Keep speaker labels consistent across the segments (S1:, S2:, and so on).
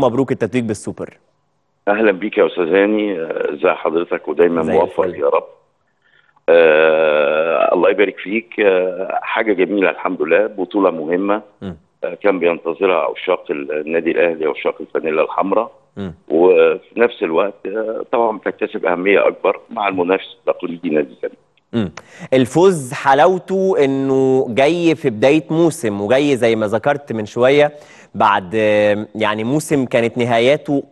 S1: مبروك التتويج بالسوبر.
S2: أهلا بيك يا أستاذ هاني. آه، ازي حضرتك؟ ودايما موفق. يا رب. آه الله يبارك فيك. آه حاجة جميلة الحمد لله بطولة
S1: مهمة.
S2: آه كان بينتظرها عشاق النادي الأهلي وعشاق الفانيلا الحمراء. وفي نفس الوقت آه طبعا بتكتسب أهمية أكبر مع المنافس التقليدي نادي الزمالك
S1: مم. الفوز حلاوته إنه جاي في بداية موسم وجاي زي ما ذكرت من شوية بعد يعني موسم كانت نهاياته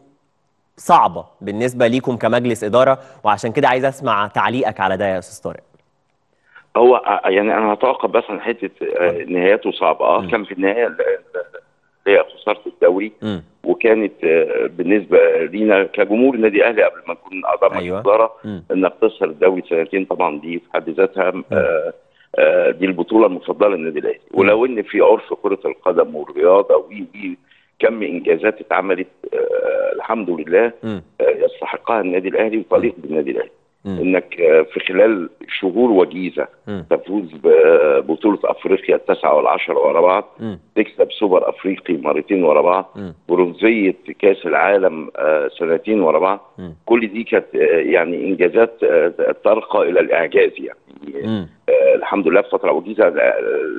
S1: صعبة بالنسبة ليكم كمجلس إدارة وعشان كده عايز أسمع تعليقك على ده يا أستاذ طارق
S2: هو آه، يعني أنا هتوقف بس عن حتة آه نهايته صعبة
S1: آه.
S2: كان في النهاية ال- ال- هي خساره الدوري
S1: مم.
S2: وكانت آه، بالنسبة لينا كجمهور النادي الأهلي قبل ما نكون أعضاء
S1: أيوة.
S2: اداره
S1: مم.
S2: انك تخسر الدوري سنتين طبعا دي في حد ذاتها آه، آه، دي البطولة المفضلة للنادي الأهلي ولو إن في عرف كرة القدم والرياضة وي كم إنجازات اتعملت الحمد لله يستحقها النادي الأهلي وطريق بالنادي
S1: الأهلي.
S2: إنك آه، في خلال شهور
S1: وجيزة.
S2: تفوز ببطوله أفريقيا التاسعة والعشره ورا بعض. تكسب سوبر أفريقي مرتين ورا بعض. برونزية كأس العالم آه، سنتين ورا بعض. كل دي كانت آه، يعني إنجازات آه، ترقى إلى الإعجاز يعني. آه، الحمد لله في فترة وجيزه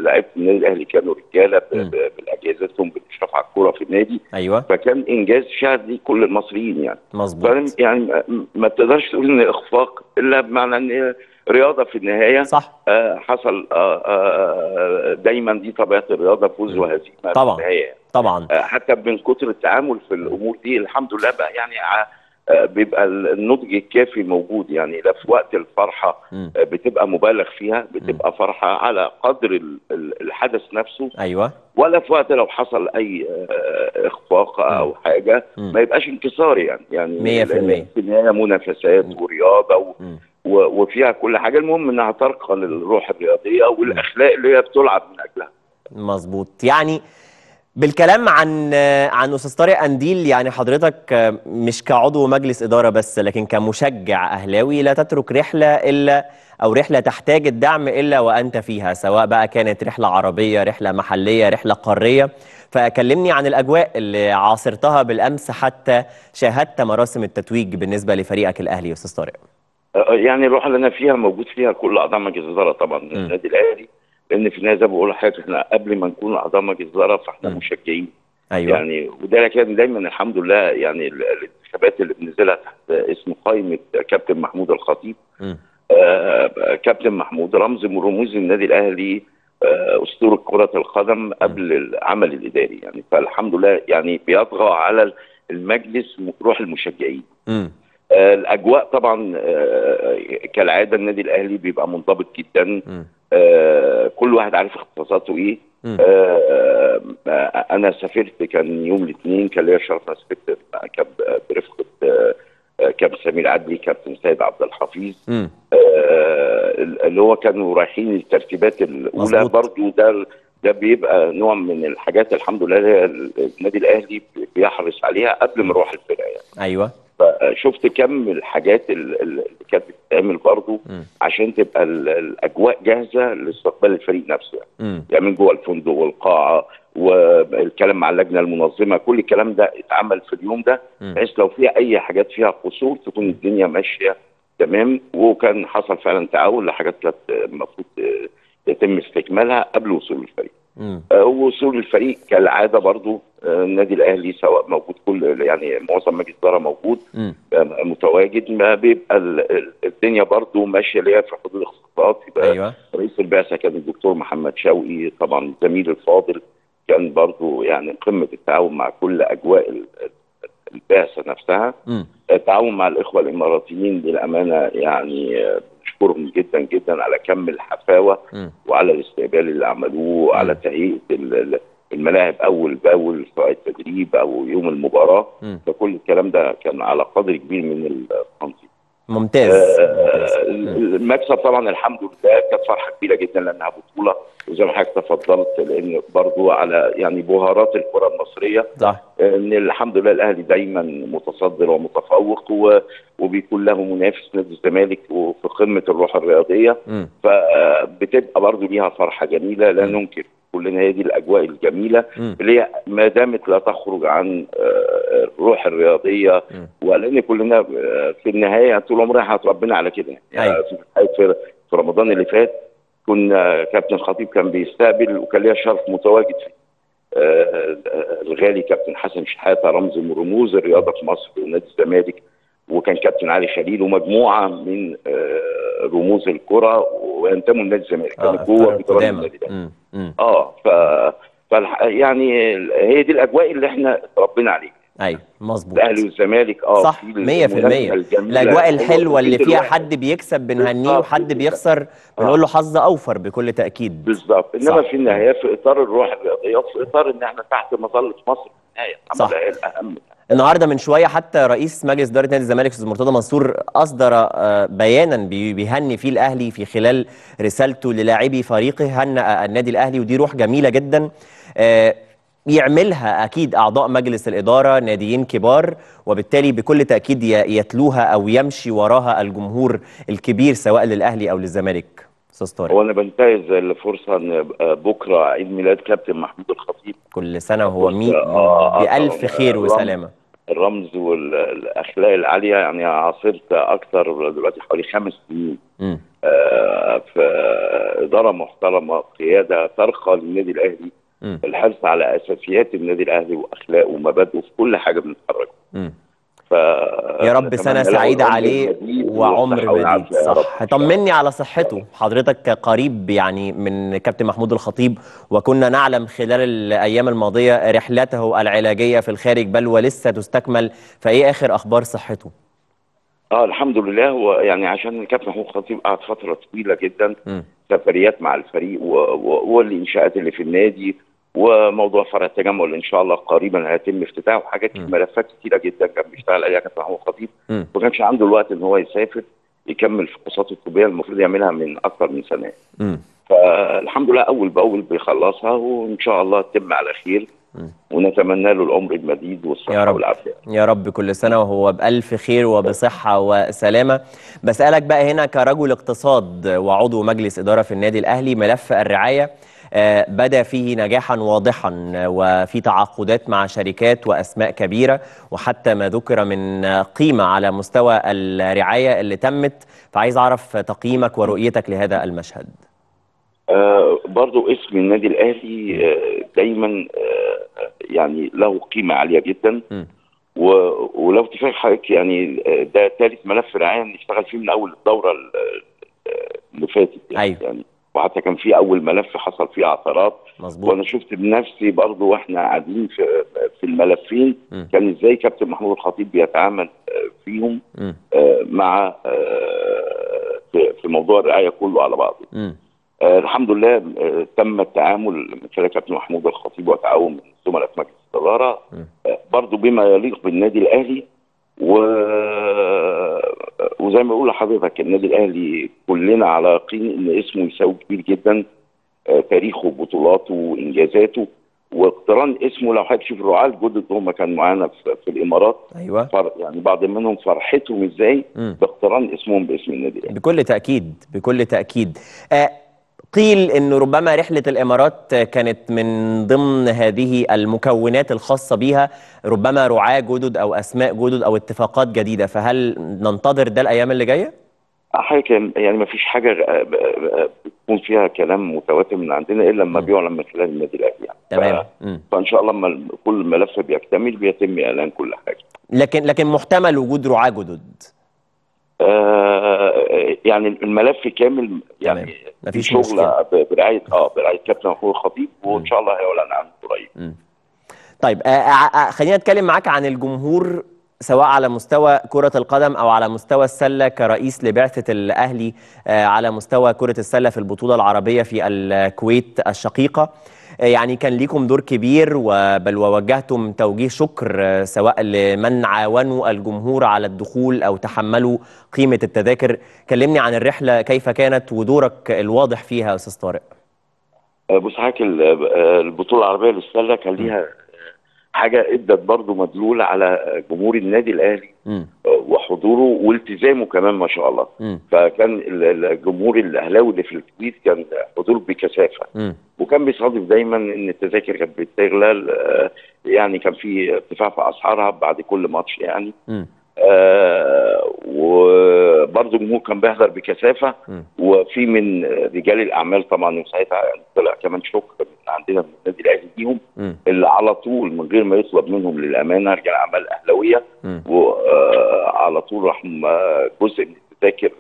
S2: لعيبه النادي الأهلي كانوا رجالة ب-
S1: مم.
S2: ب- بالاجهزتهم بالاشراف على الكورة في النادي.
S1: أيوه.
S2: فكان إنجاز شهد لكل المصريين يعني.
S1: مظبوط.
S2: يعني ما- تقدرش تقول إن اخفاق إلا بمعنى إن رياضة في النهاية
S1: صح.
S2: آه، حصل آه، آه، دايما دي طبيعة الرياضة فوز وهزيمة
S1: طبعاً.
S2: في النهايه
S1: طبعا.
S2: آه، حتى من كتر التعامل في الأمور دي الحمد لله بقى يعني آه، بيبقى النضج الكافي موجود. يعني لا في وقت
S1: الفرحة.
S2: آه، بتبقى مبالغ فيها بتبقى فرحة على قدر ال- ال- الحدث نفسه.
S1: أيوه.
S2: ولا في وقت لو حصل أي آه، إخفاق أو
S1: حاجة.
S2: ما يبقاش انكسار يعني. يعني
S1: مية في
S2: النهايه منافسات ورياضة. وفيها كل حاجة. المهم إنها ترقى للروح الرياضية والأخلاق اللي هي بتلعب من أجلها.
S1: مظبوط. يعني بالكلام عن عن أستاذ طارق أنديل يعني حضرتك مش كعضو مجلس إدارة بس لكن كمشجع أهلاوي لا تترك رحلة إلا أو رحلة تحتاج الدعم إلا وأنت فيها سواء بقى كانت رحلة عربية رحلة محلية رحلة قارية. فكلمني عن الأجواء اللي عاصرتها بالأمس حتى شاهدت مراسم التتويج بالنسبة لفريقك الأهلي يا أستاذ طارق.
S2: يعني الروح اللي أنا فيها موجود فيها كل أعضاء مجلس الاداره طبعا النادي الأهلي. لأن في النهايه زي ما بقول لحضرتك إحنا قبل ما نكون اعضاء مجلس الاداره فاحنا. مشجعين
S1: أيوه
S2: يعني وده كان دايما الحمد لله يعني ال- الانتخابات اللي بننزلها تحت اسم قائمة كابتن محمود الخطيب. آه، كابتن محمود رمز من رموز النادي الأهلي آه، أسطورة كرة القدم قبل العمل الإداري يعني فالحمد لله يعني بيطغى على المجلس روح المشجعين. آه، الأجواء طبعا آه، كالعادة النادي الأهلي بيبقى منضبط جدا. آه، كل واحد عارف اختصاصاته
S1: إيه.
S2: آه، آه، أنا سافرت كان يوم الاثنين كان ليا الشرف أنا سافرت برفقة آه، كابتن سمير عدلي كابتن سيد عبد الحفيظ. آه، اللي هو كانوا رايحين الترتيبات
S1: الأولى.
S2: برضو ده ده بيبقى نوع من الحاجات الحمد لله النادي الأهلي بيحرص عليها قبل ما نروح الفرقة يعني
S1: أيوه
S2: فشفت كم الحاجات ال- ال- اللي كانت بتتعمل برضو
S1: مم.
S2: عشان تبقى ال- الأجواء جاهزة لاستقبال الفريق نفسه يعني. يعني من جوه الفندق والقاعة والكلام مع اللجنة المنظمة كل الكلام ده اتعمل في اليوم ده. بحيث لو في أي حاجات فيها قصور تكون الدنيا ماشية تمام وكان حصل فعلا تعاون لحاجات كانت المفروض يتم استكمالها قبل وصول الفريق. آه، وصول الفريق كالعادة برضو آه، النادي الأهلي سواء موجود كل يعني معظم مجلس الاداره موجود
S1: مم.
S2: آه، متواجد ما بيبقى ال- ال- الدنيا برضو ماشية ليها في حدود الاختصاصات يبقى
S1: أيوه
S2: رئيس البعثة كان الدكتور محمد شوقي طبعا زميل الفاضل كان برضو يعني قمة التعاون مع كل أجواء ال- ال- البعثة نفسها
S1: مم.
S2: التعاون مع الإخوة الإماراتيين للأمانة يعني آه، بنشكرهم جدا جدا على كم الحفاوة
S1: مم.
S2: وعلى الاستقبال اللي عملوه وعلى تهيئة ال- ال- الملاعب أول بأول سواء التدريب أو يوم المباراة
S1: مم.
S2: فكل الكلام ده كان على قدر كبير من التنظيم.
S1: ممتاز ممتاز.
S2: آه، المكسب طبعا الحمد لله كانت فرحة كبيرة جدا لأنها بطولة وزي ما حضرتك تفضلت لأن برضو على يعني بهارات الكرة المصرية
S1: صح
S2: إن الحمد لله الأهلي دايما متصدر ومتفوق وبيكون له منافس نادي الزمالك وفي قمة الروح الرياضية
S1: مم.
S2: فبتبقى برضو ليها فرحة جميلة لا ننكر كلنا هي دي الأجواء الجميلة
S1: مم.
S2: اللي هي ما دامت لا تخرج عن آه، الروح
S1: الرياضية.
S2: ولأن كلنا آه، في النهاية طول عمرنا اتربينا على كده يعني
S1: أيوة.
S2: في في رمضان اللي فات كنا كابتن خطيب كان بيستقبل وكان ليا شرف متواجد فيه آه، آه، الغالي كابتن حسن شحاته رمز من رموز الرياضة في مصر ونادي الزمالك وكان كابتن علي خليل ومجموعة من آه، رموز الكرة وينتموا لنادي الزمالك كانوا جوه
S1: قدامى.
S2: النادي ده. آه ف فالح... يعني هي دي الأجواء اللي إحنا اتربينا عليها
S1: أيوه مظبوط
S2: الأهلي والزمالك آه
S1: صح
S2: في
S1: 100%
S2: المنافسة الجميلة
S1: الأجواء
S2: الحلوة
S1: اللي
S2: في
S1: فيها. حد بيكسب بنهنيه
S2: بالظبط
S1: وحد. بيخسر بنقول له حظ أوفر بكل تأكيد
S2: بالظبط
S1: إنما.
S2: في النهاية في إطار الروح الرياضيه وفي إطار إن إحنا تحت مظلة مصر في النهايه
S1: صح.
S2: الأهم
S1: النهارده من شوية حتى رئيس مجلس إدارة نادي الزمالك أستاذ مرتضى منصور أصدر آه، بيانا بي- بيهني فيه الأهلي في خلال رسالته للاعبي فريقه هنأ النادي الأهلي ودي روح جميلة جدا آه، يعملها أكيد أعضاء مجلس الإدارة ناديين كبار وبالتالي بكل تأكيد ي- يتلوها أو يمشي وراها الجمهور الكبير سواء للأهلي أو للزمالك أستاذ طارق
S2: وأنا بنتهز الفرصة إن بكرة عيد ميلاد كابتن محمود الخطيب
S1: كل سنة وهو مي
S2: آه، آه،
S1: بألف
S2: طبعاً.
S1: خير. وسلامة
S2: الرمز والاخلاق العالية يعني عاصرت أكثر دلوقتي حوالي خمس سنين. آه، في إدارة محترمة قيادة ترقى للنادي
S1: الأهلي.
S2: الحرص على أساسيات النادي الأهلي وأخلاقه ومبادئه في كل حاجة بنتحرك. ف
S1: يا رب سنة سعيدة عليه وعمر مديد صح. طمني على صحته. حضرتك قريب يعني من كابتن محمود الخطيب وكنا نعلم خلال الأيام الماضية رحلته العلاجية في الخارج بل ولسه تستكمل. فإيه آخر أخبار صحته؟
S2: آه الحمد لله. هو يعني عشان الكابتن محمود الخطيب قعد فترة طويلة جدا
S1: مم.
S2: سفريات مع الفريق و- و- والإنشاءات اللي في النادي وموضوع فرع التجمع اللي إن شاء الله قريبا هيتم افتتاحه وحاجات
S1: م.
S2: ملفات كتيرة جدا كان بيشتغل عليها كابتن محمود الخطيب
S1: مم.
S2: ما كانش عنده الوقت إن هو يسافر يكمل فحوصاته الطبيه المفروض يعملها من أكثر من سنة
S1: مم.
S2: فالحمد لله أول بأول بيخلصها وإن شاء الله تتم على خير. ونتمنى له العمر المديد
S1: يا
S2: والصحه
S1: رب.
S2: والعافية.
S1: يا رب كل سنة وهو بألف خير وبصحة وسلامة. بسألك بقى هنا كرجل اقتصاد وعضو مجلس إدارة في النادي الأهلي ملف الرعاية آه، بدا فيه نجاحا واضحا آه، وفي تعاقدات مع شركات وأسماء كبيرة وحتى ما ذكر من قيمة على مستوى الرعاية اللي تمت. فعايز أعرف تقييمك ورؤيتك لهذا المشهد.
S2: آه برضو اسم النادي الأهلي آه دايما آه يعني له قيمة عالية جدا
S1: م.
S2: و- ولو تفهم حضرتك يعني آه، ده ثالث ملف رعاية نشتغل فيه من أول الدورة ال- ال- اللي فاتت يعني,
S1: أيوة.
S2: يعني وحتى كان في أول ملف حصل فيه عثرات
S1: مظبوط
S2: وأنا شفت بنفسي برضو وإحنا قاعدين في في الملفين
S1: م.
S2: كان إزاي كابتن محمود الخطيب بيتعامل آه، فيهم
S1: م.
S2: آه، مع آه، في في موضوع الرعاية كله على بعضه. آه الحمد لله آه تم التعامل من خلال كابتن محمود الخطيب وتعاون من زملاء مجلس الاداره. آه برضه بما يليق بالنادي الأهلي و... وزي ما بقول لحضرتك النادي الأهلي كلنا على يقين إن اسمه يساوي كبير جدا آه تاريخه وبطولاته وإنجازاته. واقتران اسمه لو حضرتك تشوف الرعاة الجدد هم كانوا معانا في, في الإمارات.
S1: أيوة.
S2: فر... يعني بعض منهم فرحتهم
S1: إزاي.
S2: باقتران اسمهم باسم النادي الأهلي.
S1: بكل تأكيد بكل تأكيد. آه، قيل أن ربما رحلة الإمارات كانت من ضمن هذه المكونات الخاصة بها ربما رعاة جدد أو أسماء جدد أو اتفاقات جديدة فهل ننتظر ده الأيام اللي جاية؟
S2: حضرتك يعني ما فيش حاجة آه، آه، بتكون فيها كلام متواتر من عندنا إلا لما. بيعلن من خلال النادي الاهلي يعني
S1: تمام
S2: ف-. فإن شاء الله لما كل ملف بيكتمل بيتم إعلان كل حاجة.
S1: لكن لكن محتمل وجود رعاة جدد
S2: آه يعني الملف كامل. يعني
S1: مفيش
S2: شغل برعايه آه برعاية كابتن محمود الخطيب. وإن شاء الله هيعلن عنه قريب.
S1: طيب آه، آه، آه، خلينا نتكلم معاك عن الجمهور سواء على مستوى كرة القدم أو على مستوى السلة كرئيس لبعثة الأهلي على مستوى كرة السلة في البطولة العربية في الكويت الشقيقة يعني كان ليكم دور كبير وبل ووجهتم توجيه شكر آه، سواء لمن عاونوا الجمهور على الدخول أو تحملوا قيمة التذاكر. كلمني عن الرحلة كيف كانت ودورك الواضح فيها يا أستاذ طارق؟
S2: آه، بص حضرتك آه، البطولة العربية للسلة كان ليها حاجة إدت برضو مدلول على جمهور النادي الأهلي. حضوره والتزامه كمان ما شاء الله
S1: مم.
S2: فكان ال- الجمهور الأهلاوي اللي في الكويت كان حضور بكثافة
S1: مم.
S2: وكان بيصادف دايما إن التذاكر كانت بتغلى يعني كان في ارتفاع في أسعارها بعد كل ماتش يعني
S1: مم.
S2: آه، وبرضه الجمهور كان بيحضر
S1: بكثافة.
S2: وفي من رجال الأعمال طبعا وساعتها طلع كمان شكر من عندنا من النادي الأهلي ليهم. اللي على طول من غير ما يطلب منهم للأمانة رجال أعمال
S1: أهلاوية.
S2: وعلى طول راحوا آه، جزء من التذاكر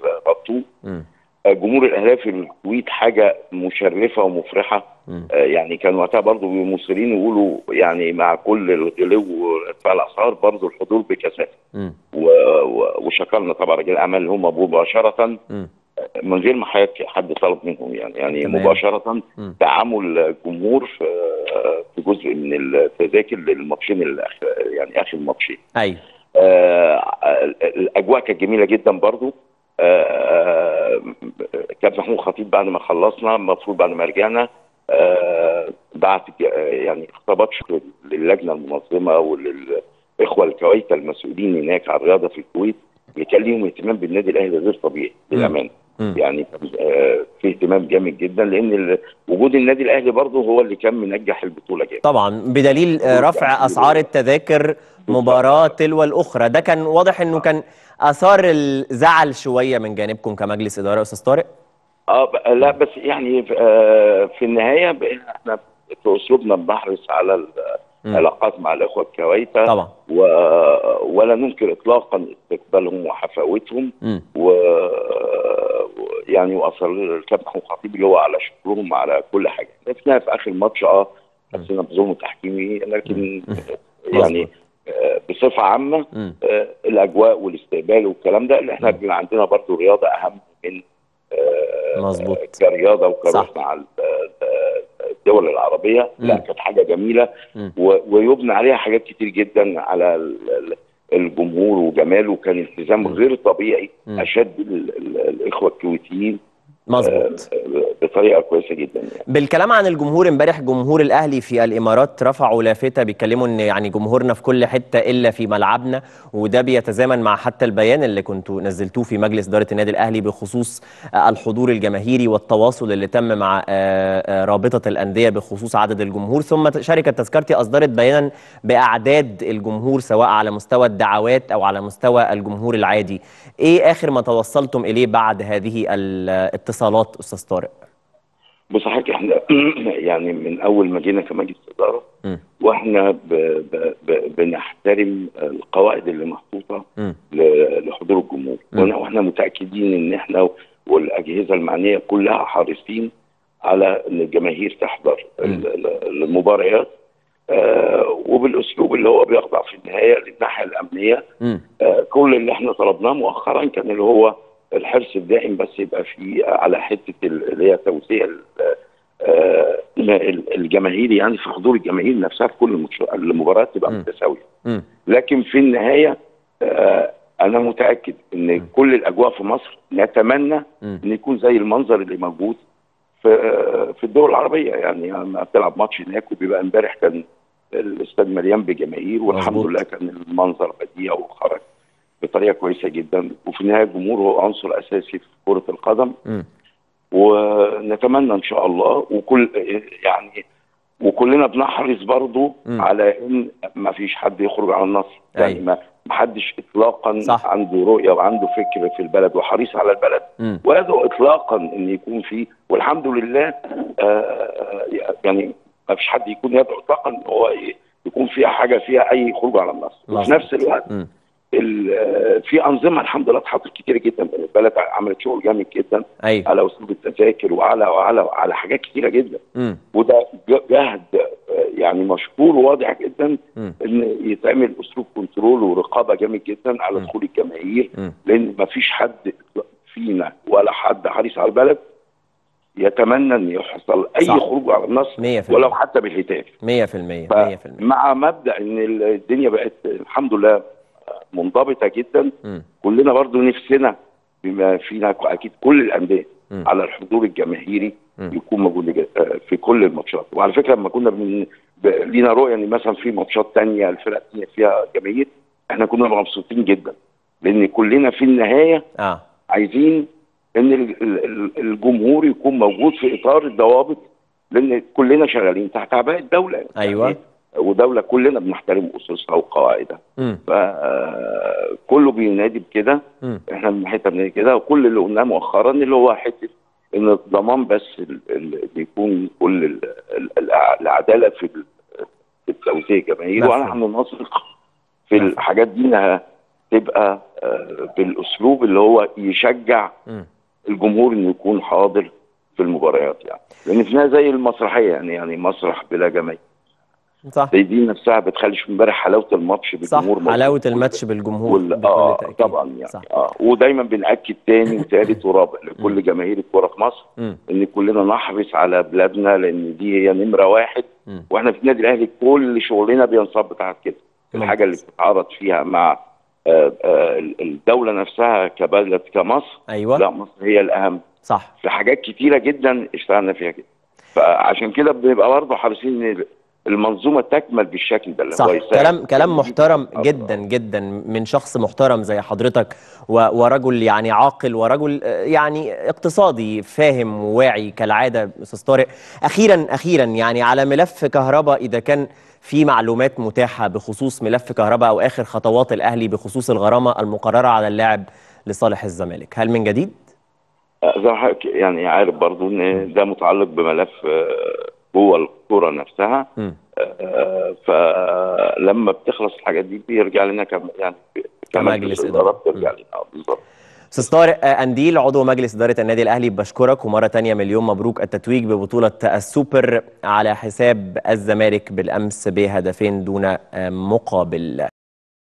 S1: مم.
S2: جمهور الاهلي في الكويت حاجة مشرفة
S1: ومفرحة.
S2: آه، يعني كان وقتها برضه مصرين يقولوا يعني مع كل الغلو وارتفاع الأسعار برضه الحضور بكثافة وشكرنا طبعا رجال الأعمال اللي هم
S1: مباشرة.
S2: من غير ما حد طلب منهم يعني يعني
S1: تمام. مباشرة.
S2: تعامل الجمهور في في جزء من التذاكر للماتشين يعني آخر ماتشين
S1: أيوه
S2: آه، الأجواء كانت جميلة جدا برضو آه، كابتن محمود خطيب بعد ما خلصنا المفروض بعد ما رجعنا آه، بعت يعني خطابات شكر للجنة المنظمة وللإخوة الكويت المسؤولين هناك على الرياضة في الكويت اللي كان ليهم اهتمام بالنادي الأهلي غير طبيعي
S1: للأمانة.
S2: يعني آه، في اهتمام جامد جدا لأن وجود النادي الأهلي برضه هو اللي كان منجح البطولة جامد.
S1: طبعا بدليل آه، رفع أسعار التذاكر مباراة تلو الأخرى. ده كان واضح إنه كان آثار الزعل شوية من جانبكم كمجلس إدارة أستاذ طارق؟
S2: آه لا بس يعني آه في النهاية إحنا في أسلوبنا بنحرص على. العلاقات مع الإخوة الكويتة.
S1: طبعا.
S2: و... ولا ننكر اطلاقا استقبالهم وحفاوتهم. و يعني واصر الكابتن محمود خطيب اللي هو على شكرهم على كل حاجة شفناها في آخر ماتش آه حسينا بظلم تحكيمي لكن يعني آه بصفة
S1: عامة.
S2: آه، الأجواء والاستقبال والكلام ده اللي إحنا بيبقى عندنا برضو رياضة أهم من آه،
S1: مظبوط.
S2: كرياضة وكروح. مع ال- الدول العربية لا. كانت
S1: حاجة
S2: جميلة ويبنى عليها حاجات كتير جدا على ال- ال- الجمهور وجماله كان التزام غير طبيعي. أشد ال- ال- الإخوة الكويتيين
S1: مظبوط.
S2: آه، بطريقة كويسة جدا يعني.
S1: بالكلام عن الجمهور امبارح جمهور الأهلي في الإمارات رفعوا لافته بيتكلموا إن يعني جمهورنا في كل حتة إلا في ملعبنا وده بيتزامن مع حتى البيان اللي كنتوا نزلتوه في مجلس إدارة النادي الأهلي بخصوص آه، الحضور الجماهيري والتواصل اللي تم مع آه، آه، رابطة الأندية بخصوص عدد الجمهور. ثم شركه تذكرتي أصدرت بيانا بأعداد الجمهور سواء على مستوى الدعوات أو على مستوى الجمهور العادي. إيه آخر ما توصلتم إليه بعد هذه الاتصالات أستاذ طارق؟
S2: بص حضرتك إحنا يعني من أول ما جينا كمجلس اداره. وإحنا ب ب ب بنحترم القواعد اللي محطوطة لحضور الجمهور. وإحنا متأكدين إن إحنا والأجهزة المعنية كلها حريصين على إن الجماهير تحضر ال- ال- المباريات. آه وبالأسلوب اللي هو بيخضع في النهاية للناحية
S1: الأمنية.
S2: آه كل اللي إحنا طلبناه مؤخرا كان اللي هو الحرص الدائم بس يبقى في على حتة ال- اللي هي توزيع ال- آه، ال- الجماهير يعني في حضور الجماهير نفسها في كل المباريات تبقى.
S1: متساوية.
S2: لكن في النهاية آه، أنا متأكد إن كل الأجواء في مصر نتمنى. إن يكون زي المنظر اللي موجود في آه، في الدول العربية يعني لما بتلعب ماتش هناك وبيبقى إمبارح كان الاستاد مليان بجماهير والحمد. لله كان المنظر بديع وخرج بطريقة كويسة جدا وفي النهاية الجمهور هو عنصر أساسي في كرة القدم
S1: مم.
S2: ونتمنى إن شاء الله وكل يعني وكلنا بنحرص برضو
S1: مم.
S2: على إن ما فيش حد يخرج على النص يعني
S1: أيوة.
S2: ما حدش اطلاقا
S1: صح.
S2: عنده رؤية وعنده فكر في البلد وحريص على البلد
S1: مم.
S2: ويدعو اطلاقا إن يكون فيه والحمد لله آه يعني ما فيش حد يكون يدعو اطلاقا هو يكون فيها حاجة فيها أي خروج على النص وفي. نفس الوقت
S1: مم.
S2: في أنظمة الحمد لله اتحطت كتير جدا البلد عملت شغل جامد جدا
S1: أيوه
S2: على أسلوب التذاكر وعلى وعلى وعلى حاجات كتيرة جدا
S1: مم.
S2: وده جهد يعني مشكور وواضح جدا
S1: مم.
S2: إن يتعمل أسلوب كنترول ورقابة جامد جدا على. دخول الجماهير
S1: مم.
S2: لأن ما فيش حد فينا ولا حد حريص على البلد يتمنى إن يحصل أي
S1: صح.
S2: خروج على النص
S1: 100%
S2: ولو حتى بالهتاف
S1: 100% 100%
S2: مع مبدأ إن الدنيا بقت الحمد لله منضبطة جدا
S1: مم.
S2: كلنا برضو نفسنا بما فينا أكيد كل
S1: الأندية.
S2: على الحضور الجماهيري
S1: مم.
S2: يكون موجود آه، في كل الماتشات وعلى فكرة لما كنا بن... ب... لينا رؤية إن مثلا في ماتشات تانية الفرق التانية فيها جماهير إحنا كنا مبسوطين جدا لأن كلنا في النهاية
S1: آه
S2: عايزين إن ال- ال- ال- الجمهور يكون موجود في إطار الضوابط لأن كلنا شغالين تحت عباءه الدولة
S1: أيوة.
S2: يعني ودولة كلنا بنحترم اسسها وقواعدها فكله بينادي بكده. إحنا من حتة بنادي كده. وكل اللي قلناه مؤخرا اللي هو حتة إن الضمان بس ال- ال- بيكون كل ال- ال- الع- العدالة في في توزيع الجماهير
S1: مفهوم.
S2: ونحن نثق في الحاجات دي إنها تبقى آه، بالأسلوب اللي هو يشجع الجمهور إنه يكون حاضر في المباريات يعني. لأن في النهايه زي المسرحية يعني يعني مسرح بلا جماهير.
S1: صح.
S2: زي دي نفسها بتخليش امبارح حلاوة الماتش
S1: صح.
S2: بالجمهور موجود.
S1: حلاوة الماتش بالجمهور
S2: وال...
S1: آه
S2: طبعا يعني.
S1: صح.
S2: آه ودايما بنأكد تاني وتالت ورابع لكل جماهير الكوره في مصر
S1: امم
S2: إن كلنا نحرص على بلادنا لأن دي هي نمرة واحد.
S1: مم.
S2: وإحنا في النادي الأهلي كل شغلنا بينصب تحت كده. الحاجة اللي بتتعرض فيها مع آه، آه، الدولة نفسها كبلد كمصر.
S1: أيوه.
S2: لا مصر هي الأهم.
S1: صح.
S2: في حاجات كتيرة جدا اشتغلنا فيها كده. فعشان كده بنبقى برضه حريصين المنظومة تكمل بالشكل ده
S1: صح. كلام كلام
S2: الجديد
S1: محترم. جدا جدا من شخص محترم زي حضرتك ورجل يعني عاقل ورجل آه، يعني اقتصادي فاهم وواعي كالعادة أستاذ طارق. أخيرا أخيرا يعني على ملف كهرباء إذا كان في معلومات متاحة بخصوص ملف كهرباء أو آخر خطوات الأهلي بخصوص الغرامة المقررة على اللاعب لصالح الزمالك هل من جديد؟
S2: آه، يعني عارف برضه إن ده متعلق بملف آه، جوه الكوره نفسها. آه، فلما بتخلص الحاجات دي بيرجع لنا كم يعني
S1: كمجلس إدارة.
S2: بترجع لنا. آه، بالظبط.
S1: أستاذ طارق آه، أنديل عضو مجلس إدارة النادي الأهلي بشكرك. ومرة تانية مليون مبروك التتويج ببطولة السوبر على حساب الزمالك بالأمس بهدفين دون مقابل.